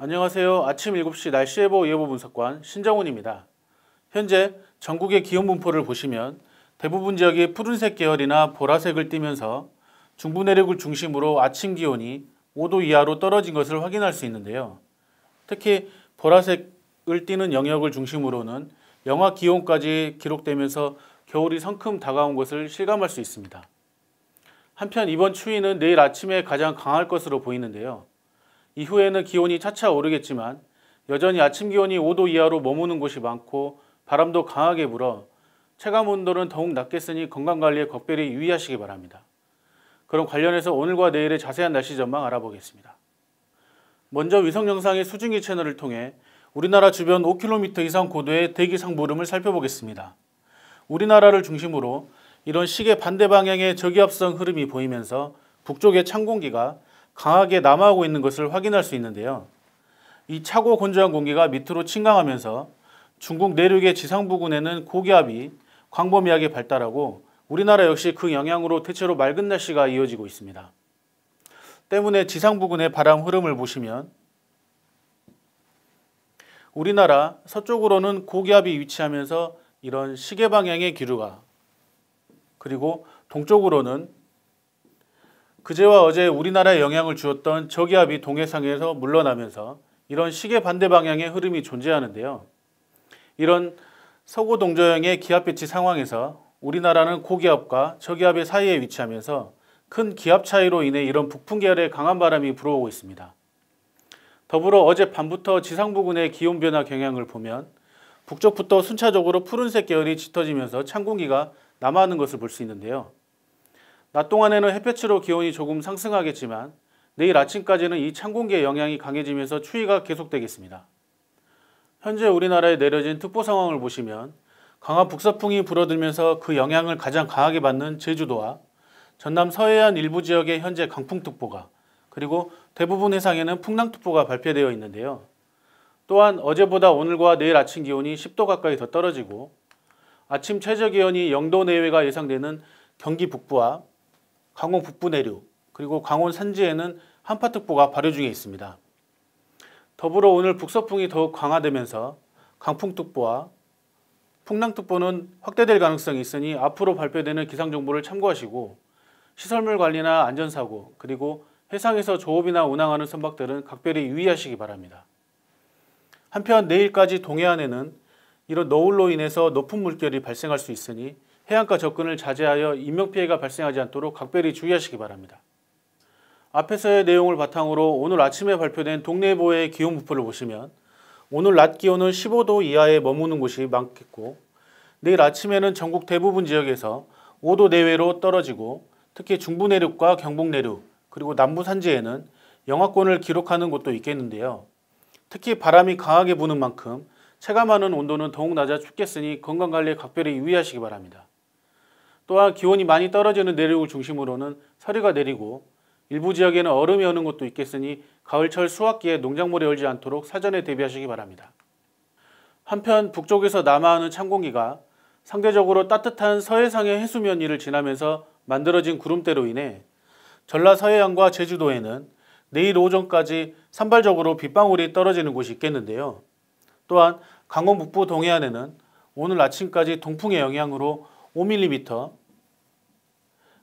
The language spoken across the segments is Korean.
안녕하세요. 아침 7시 날씨 예보 예보 분석관 신정훈입니다. 현재 전국의 기온 분포를 보시면 대부분 지역이 푸른색 계열이나 보라색을 띠면서 중부 내륙을 중심으로 아침 기온이 5도 이하로 떨어진 것을 확인할 수 있는데요. 특히 보라색을 띠는 영역을 중심으로는 영하 기온까지 기록되면서 겨울이 성큼 다가온 것을 실감할 수 있습니다. 한편 이번 추위는 내일 아침에 가장 강할 것으로 보이는데요. 이후에는 기온이 차차 오르겠지만 여전히 아침 기온이 5도 이하로 머무는 곳이 많고 바람도 강하게 불어 체감 온도는 더욱 낮겠으니 건강관리에 각별히 유의하시기 바랍니다. 그럼 관련해서 오늘과 내일의 자세한 날씨 전망 알아보겠습니다. 먼저 위성 영상의 수증기 채널을 통해 우리나라 주변 5km 이상 고도의 대기 상부름을 살펴보겠습니다. 우리나라를 중심으로 이런 시계 반대 방향의 저기압성 흐름이 보이면서 북쪽의 찬 공기가 강하게 남하하고 있는 것을 확인할 수 있는데요. 이 차고 건조한 공기가 밑으로 침강하면서 중국 내륙의 지상 부근에는 고기압이 광범위하게 발달하고 우리나라 역시 그 영향으로 대체로 맑은 날씨가 이어지고 있습니다. 때문에 지상 부근의 바람 흐름을 보시면 우리나라 서쪽으로는 고기압이 위치하면서 이런 시계 방향의 기류가 그리고 동쪽으로는 그제와 어제 우리나라에 영향을 주었던 저기압이 동해상에서 물러나면서 이런 시계 반대 방향의 흐름이 존재하는데요. 이런 서구 동저형의 기압 배치 상황에서 우리나라는 고기압과 저기압의 사이에 위치하면서 큰 기압 차이로 인해 이런 북풍 계열의 강한 바람이 불어오고 있습니다. 더불어 어제 밤부터 지상 부근의 기온 변화 경향을 보면 북쪽부터 순차적으로 푸른색 계열이 짙어지면서 찬 공기가 남하하는 것을 볼 수 있는데요. 낮 동안에는 햇볕으로 기온이 조금 상승하겠지만 내일 아침까지는 이 찬 공기의 영향이 강해지면서 추위가 계속되겠습니다. 현재 우리나라에 내려진 특보 상황을 보시면 강한 북서풍이 불어들면서 그 영향을 가장 강하게 받는 제주도와 전남 서해안 일부 지역에 현재 강풍특보가 그리고 대부분 해상에는 풍랑특보가 발표되어 있는데요. 또한 어제보다 오늘과 내일 아침 기온이 10도 가까이 더 떨어지고 아침 최저 기온이 0도 내외가 예상되는 경기 북부와 강원 북부 내륙 그리고 강원 산지에는 한파특보가 발효 중에 있습니다. 더불어 오늘 북서풍이 더욱 강화되면서 강풍특보와 풍랑특보는 확대될 가능성이 있으니 앞으로 발표되는 기상정보를 참고하시고 시설물 관리나 안전사고 그리고 해상에서 조업이나 운항하는 선박들은 각별히 유의하시기 바랍니다. 한편 내일까지 동해안에는 이런 너울로 인해서 높은 물결이 발생할 수 있으니 해안가 접근을 자제하여 인명피해가 발생하지 않도록 각별히 주의하시기 바랍니다. 앞에서의 내용을 바탕으로 오늘 아침에 발표된 동네보의 기온 분포를 보시면 오늘 낮 기온은 15도 이하에 머무는 곳이 많겠고 내일 아침에는 전국 대부분 지역에서 5도 내외로 떨어지고 특히 중부 내륙과 경북 내륙 그리고 남부 산지에는 영하권을 기록하는 곳도 있겠는데요. 특히 바람이 강하게 부는 만큼 체감하는 온도는 더욱 낮아 춥겠으니 건강관리에 각별히 유의하시기 바랍니다. 또한 기온이 많이 떨어지는 내륙을 중심으로는 서리가 내리고 일부 지역에는 얼음이 오는 곳도 있겠으니 가을철 수확기에 농작물이 얼지 않도록 사전에 대비하시기 바랍니다. 한편 북쪽에서 남하하는 찬 공기가 상대적으로 따뜻한 서해상의 해수면 위를 지나면서 만들어진 구름대로 인해 전라 서해안과 제주도에는 내일 오전까지 산발적으로 빗방울이 떨어지는 곳이 있겠는데요. 또한 강원 북부 동해안에는 오늘 아침까지 동풍의 영향으로 5mm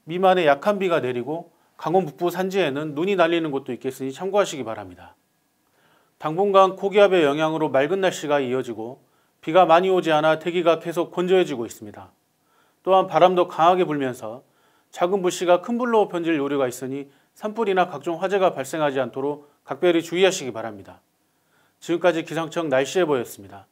미만의 약한 비가 내리고 강원 북부 산지에는 눈이 날리는 곳도 있겠으니 참고하시기 바랍니다. 당분간 고기압의 영향으로 맑은 날씨가 이어지고 비가 많이 오지 않아 대기가 계속 건조해지고 있습니다. 또한 바람도 강하게 불면서 작은 불씨가 큰 불로 번질 요리가 있으니 산불이나 각종 화재가 발생하지 않도록 각별히 주의하시기 바랍니다. 지금까지 기상청 날씨 예보였습니다.